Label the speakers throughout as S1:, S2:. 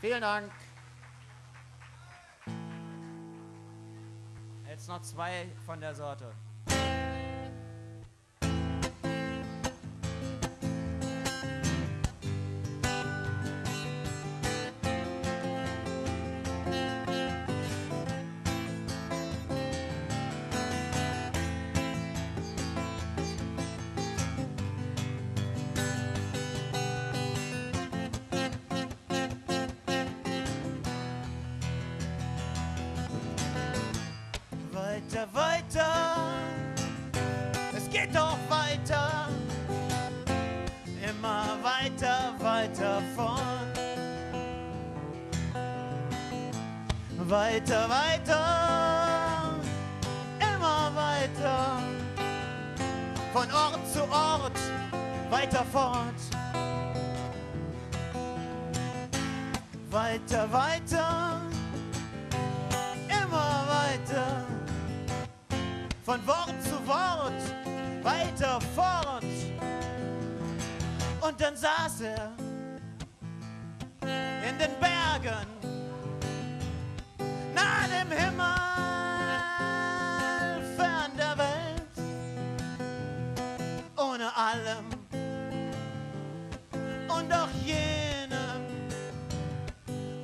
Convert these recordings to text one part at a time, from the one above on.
S1: Vielen Dank. Jetzt noch zwei von der Sorte. Weiter, weiter, immer weiter, von Ort zu Ort, weiter fort. Weiter, weiter, immer weiter von Wort zu Wort weiter fort. Und dann saß er in den Bergen, und auch jenem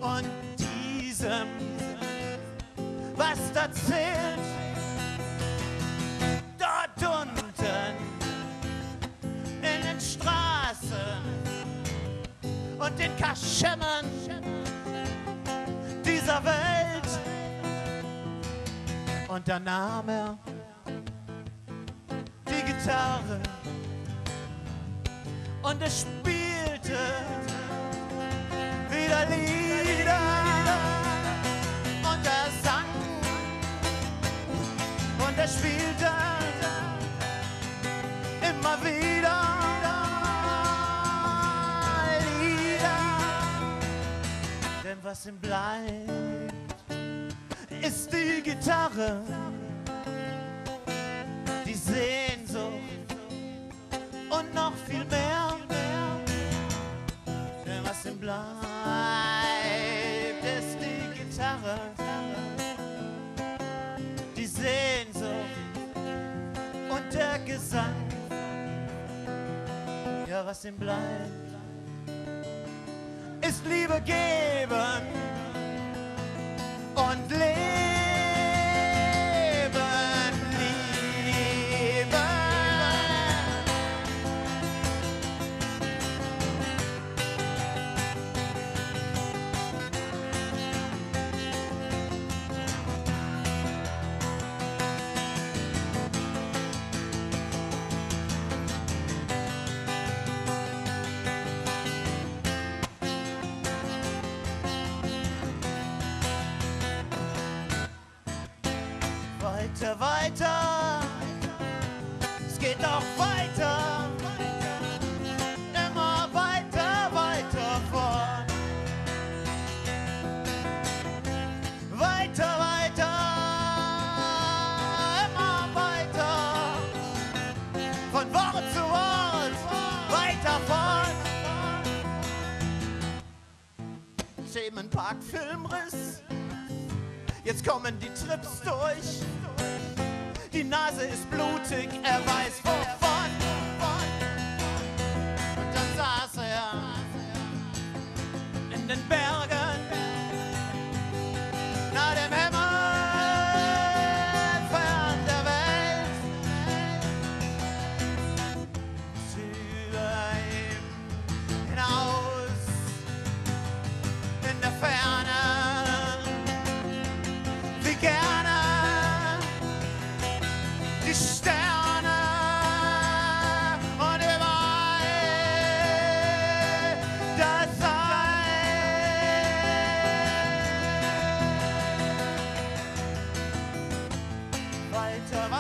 S1: und diesem, was da zählt dort unten in den Straßen und den Kaschemmern dieser Welt. Und dann nahm er die Gitarre und er spielte wieder Lieder und er sang und er spielte immer wieder Lieder. Denn was ihm bleibt, ist die Gitarre, die Sehnsucht und noch viel mehr. Bleibt, ist die Gitarre, die Sehnsucht und der Gesang. Ja, was ihm bleibt, ist Liebe geben Weiter, weiter, es geht auch weiter, immer weiter, weiter. Weiter, weiter, von Wort zu Wort, weiter fort. Themenpark Filmriss. Jetzt kommen die Trips durch. Die Nase ist blutig, er weiß wovon. light of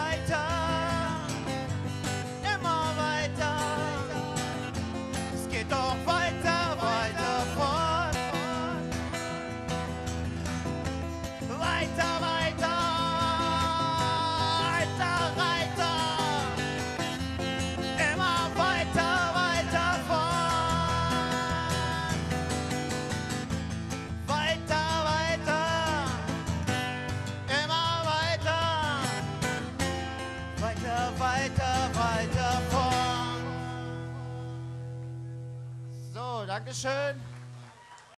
S1: weiter, weiter, vorn. So, Dankeschön.